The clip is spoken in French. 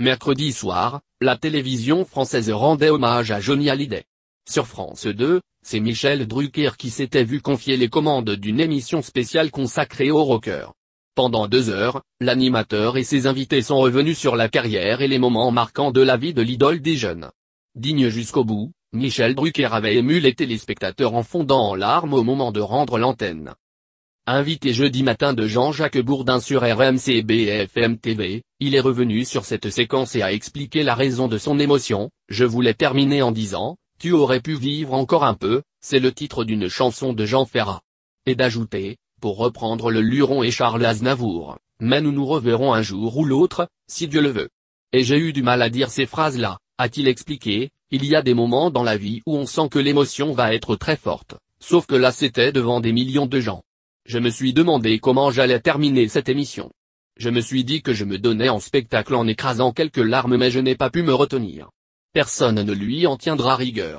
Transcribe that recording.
Mercredi soir, la télévision française rendait hommage à Johnny Hallyday. Sur France 2, c'est Michel Drucker qui s'était vu confier les commandes d'une émission spéciale consacrée au rocker. Pendant deux heures, l'animateur et ses invités sont revenus sur la carrière et les moments marquants de la vie de l'idole des jeunes. Digne jusqu'au bout, Michel Drucker avait ému les téléspectateurs en fondant en larmes au moment de rendre l'antenne. Invité jeudi matin de Jean-Jacques Bourdin sur RMC et BFM TV, il est revenu sur cette séquence et a expliqué la raison de son émotion, je voulais terminer en disant, tu aurais pu vivre encore un peu, c'est le titre d'une chanson de Jean Ferrat. Et d'ajouter, pour reprendre le Luron et Charles Aznavour, mais nous nous reverrons un jour ou l'autre, si Dieu le veut. Et j'ai eu du mal à dire ces phrases-là, a-t-il expliqué, il y a des moments dans la vie où on sent que l'émotion va être très forte, sauf que là c'était devant des millions de gens. Je me suis demandé comment j'allais terminer cette émission. Je me suis dit que je me donnais en spectacle en écrasant quelques larmes mais je n'ai pas pu me retenir. Personne ne lui en tiendra rigueur.